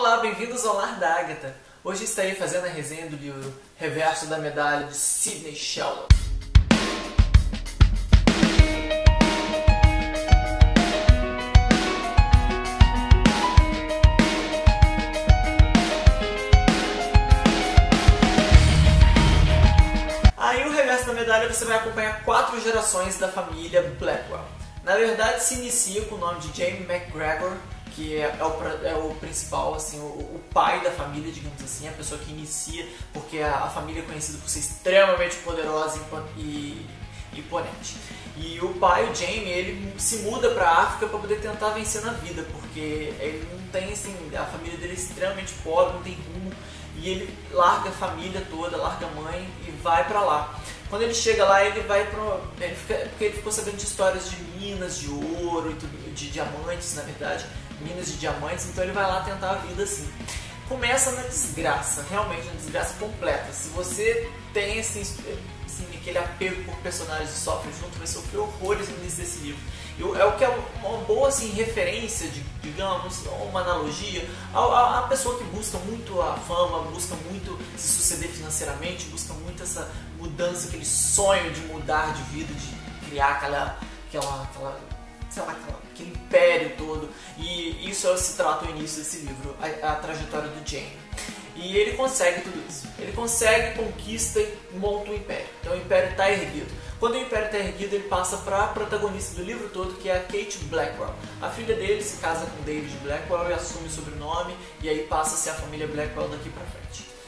Olá, bem-vindos ao Lar da Agatha. Hoje estarei fazendo a resenha do livro Reverso da Medalha de Sidney Sheldon. Aí o Reverso da Medalha você vai acompanhar quatro gerações da família Blackwell. Na verdade se inicia com o nome de Jamie McGregor, que é, é, o, é o principal, assim, o, o, pai da família, digamos assim, a pessoa que inicia, porque a, a família é conhecida por ser extremamente poderosa e imponente. E o pai, o Jamie, ele se muda para a África para poder tentar vencer na vida, porque ele não tem, assim, a família dele é extremamente pobre, não tem rumo, e ele larga a família toda, larga a mãe e vai para lá. Quando ele chega lá, ele vai pro. Ele fica, porque ele ficou sabendo de histórias de minas de ouro e tudo, de diamantes, na verdade minas de diamantes, então ele vai lá tentar a vida assim. Começa na desgraça, realmente na desgraça completa. Se você tem assim, assim, aquele apego por personagens e sofre junto, vai sofrer horrores no início desse livro. É o que é uma boa assim, referência, de, digamos, uma analogia a, a, pessoa que busca muito a fama, busca muito se suceder financeiramente, busca muito essa mudança, aquele sonho de mudar de vida, de criar aquela, aquela, aquela sei lá, aquele império todo. E isso se trata o início desse livro, a, a trajetória do Jane. E ele consegue tudo isso. Ele consegue, conquista e monta o um império. Então o império está erguido. Quando o império está erguido, ele passa para a protagonista do livro todo, que é a Kate Blackwell. A filha dele se casa com David Blackwell e assume o sobrenome, e aí passa a ser a família Blackwell daqui para frente.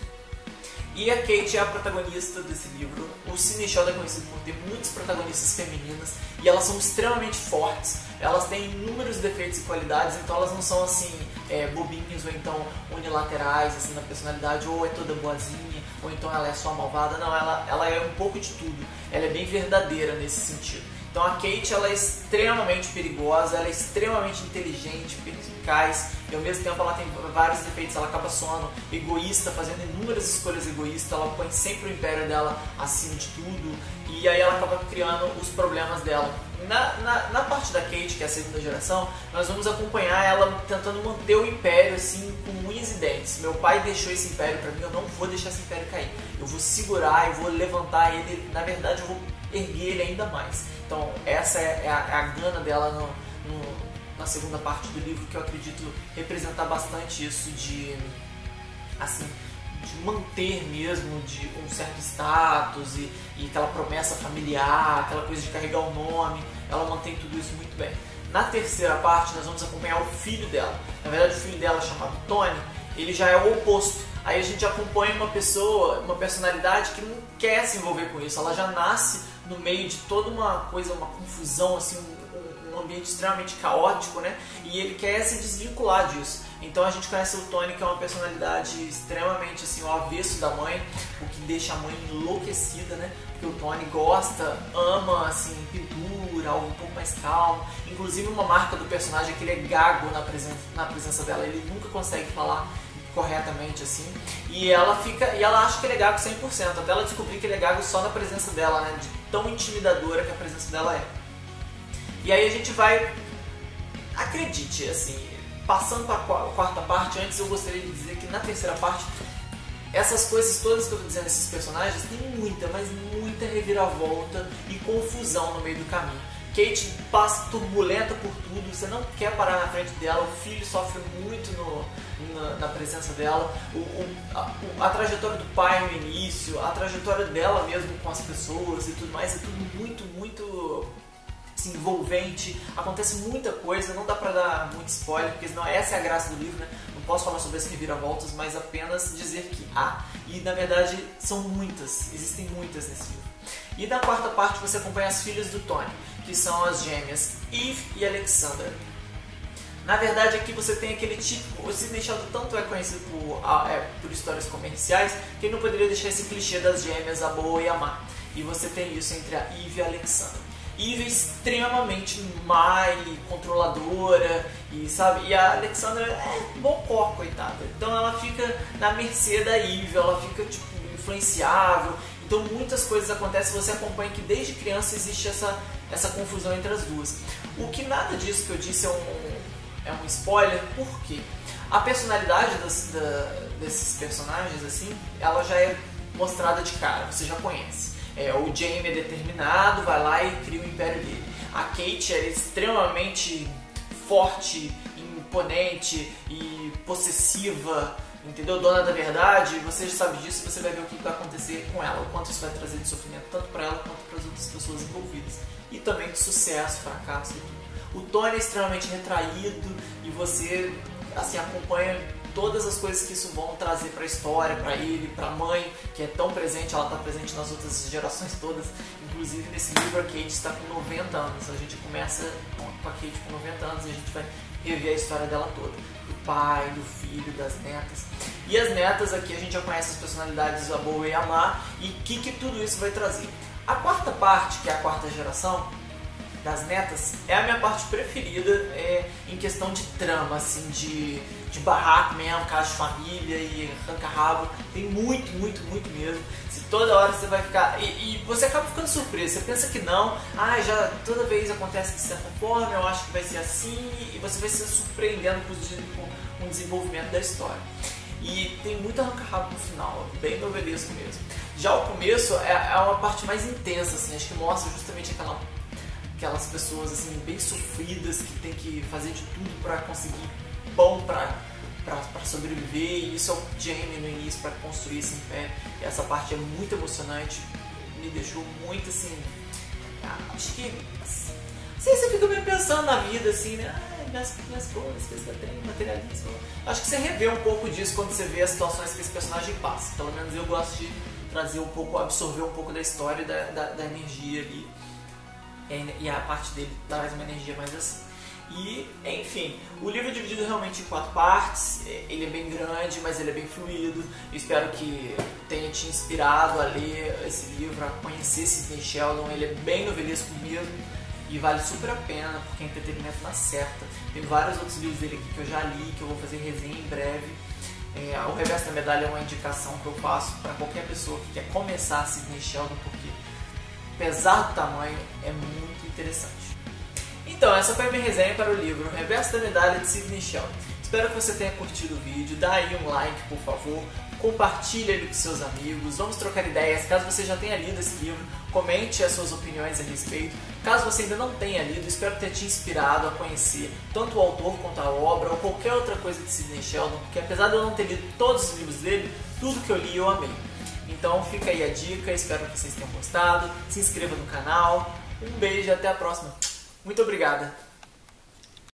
E a Kate é a protagonista desse livro. O Cine Sheldon é conhecido por ter muitas protagonistas femininas e elas são extremamente fortes. Elas têm inúmeros defeitos e qualidades, então elas não são assim é, bobinhas ou então unilaterais assim na personalidade, ou é toda boazinha, ou então ela é só malvada. Não, ela, ela é um pouco de tudo. Ela é bem verdadeira nesse sentido. Então a Kate ela é extremamente perigosa, ela é extremamente inteligente, eficaz e ao mesmo tempo ela tem vários defeitos. Ela acaba soando egoísta, fazendo inúmeras escolhas egoístas, ela põe sempre o império dela acima de tudo e aí ela acaba criando os problemas dela. Na, na, na, parte da Kate, que é a segunda geração, nós vamos acompanhar ela tentando manter o império assim com unhas e dentes. Meu pai deixou esse império para mim, eu não vou deixar esse império cair. Eu vou segurar, eu vou levantar ele, na verdade eu vou erguer ele ainda mais. Então, essa é a, é a gana dela no, no, na segunda parte do livro, que eu acredito representar bastante isso de, assim, de manter mesmo de um certo status e, e aquela promessa familiar, aquela coisa de carregar o nome, ela mantém tudo isso muito bem. Na terceira parte, nós vamos acompanhar o filho dela. Na verdade, o filho dela, chamado Tony, ele já é o oposto. Aí a gente acompanha uma pessoa, uma personalidade que não quer se envolver com isso. Ela já nasce no meio de toda uma coisa, uma confusão, assim, um, um ambiente extremamente caótico, né? E ele quer se desvincular disso. Então a gente conhece o Tony, que é uma personalidade extremamente assim, o avesso da mãe, o que deixa a mãe enlouquecida, né? Porque o Tony gosta, ama assim, pintura, algo um pouco mais calmo. Inclusive uma marca do personagem é que ele é gago na na presença dela, ele nunca consegue falar corretamente assim. E ela fica, e ela acha que ele é gago 100%, até ela descobrir que ele é gago só na presença dela, né? De tão intimidadora que a presença dela é. E aí a gente vai, acredite, assim, passando para a quarta parte, antes eu gostaria de dizer que na terceira parte, essas coisas todas que eu estou dizendo, esses personagens, tem muita, mas muita reviravolta e confusão no meio do caminho. Kate passa turbulenta por tudo, você não quer parar na frente dela, o filho sofre muito no, na, na presença dela, o, o, a, a, trajetória do pai no início, a trajetória dela mesmo com as pessoas e tudo mais, é tudo muito, muito assim, envolvente, acontece muita coisa, não dá pra dar muito spoiler, porque senão essa é a graça do livro, né? Não posso falar sobre as reviravoltas, mas apenas dizer que há. E na verdade são muitas, existem muitas nesse livro. E na quarta parte você acompanha as filhas do Tony que são as gêmeas Eve e Alexander. Na verdade, aqui você tem aquele tipo. O Sidney Sheldon tanto é conhecido por, é, por histórias comerciais que ele não poderia deixar esse clichê das gêmeas, a boa e a má. E você tem isso entre a Eve e a Alexander. Eve é extremamente má e controladora, e sabe? E a Alexandra é bocó, coitada. Então ela fica na mercê da Eve, ela fica tipo influenciável. Então muitas coisas acontecem, você acompanha que desde criança existe essa essa confusão entre as duas. O que nada disso que eu disse é um, é um spoiler, por quê? A personalidade das, da, desses personagens, assim, ela já é mostrada de cara, você já conhece. É, o Jamie é determinado, vai lá e cria o império dele. A Kate é extremamente forte, imponente e possessiva, entendeu? Dona da verdade, você já sabe disso, você vai ver o que vai acontecer com ela, o quanto isso vai trazer de sofrimento tanto para ela quanto para as outras pessoas envolvidas. E também de sucesso, fracasso e tudo. O Tony é extremamente retraído e você assim acompanha todas as coisas que isso vão trazer para a história, para ele, para a mãe, que é tão presente, ela está presente nas outras gerações todas. Inclusive nesse livro a Kate está com 90 anos. A gente começa com a Kate com 90 anos e a gente vai rever a história dela toda. Do pai, do filho, das netas. E as netas aqui a gente já conhece as personalidades a boa e a má e o que, que tudo isso vai trazer. A quarta parte, que é a quarta geração, das netas é a minha parte preferida é, em questão de trama, assim, de, de barraco mesmo, caso de família e arranca-rabo. Tem muito, muito, muito mesmo. Se toda hora você vai ficar. E, e, você acaba ficando surpreso. Você pensa que não, ah, já toda vez acontece de certa forma, eu acho que vai ser assim, e você vai se surpreendendo com o desenvolvimento da história. E tem muito arranca-rabo no final, bem novelesco mesmo. Já o começo é, é uma parte mais intensa, assim, acho que mostra justamente aquela aquelas pessoas assim bem sofridas que tem que fazer de tudo para conseguir pão para sobreviver. E isso é o Jamie no início para construir esse império. E essa parte é muito emocionante. Me deixou muito assim ah, acho que assim, você fica meio pensando na vida assim né? Ah, minhas, minhas coisas que eu tenho materialismo. Acho que você revê um pouco disso quando você vê as situações que esse personagem passa. Pelo menos eu gosto de trazer um pouco absorver um pouco da história e da, da, da energia ali e a parte dele traz uma energia mais assim. E, enfim, o livro é dividido realmente em quatro partes, é, ele é bem grande, mas ele é bem fluido. Eu espero que tenha te inspirado a ler esse livro, a conhecer Sidney Sheldon, ele é bem novelesco mesmo e vale super a pena, porque é entretenimento na certa. Tem vários outros livros dele aqui que eu já li, que eu vou fazer resenha em breve. É, o Reverso da Medalha é uma indicação que eu faço para qualquer pessoa que quer começar Sidney Sheldon, porque apesar do tamanho, é muito interessante. Então, essa foi a minha resenha para o livro Reverso da Medalha de Sidney Sheldon. Espero que você tenha curtido o vídeo, dá aí um like, por favor, compartilhe ele com seus amigos, vamos trocar ideias. Caso você já tenha lido esse livro, comente as suas opiniões a respeito. Caso você ainda não tenha lido, espero ter te inspirado a conhecer tanto o autor quanto a obra ou qualquer outra coisa de Sidney Sheldon, porque apesar de eu não ter lido todos os livros dele, tudo que eu li eu amei. Então fica aí a dica, espero que vocês tenham gostado. Se inscreva no canal. Um beijo e até a próxima. Muito obrigada.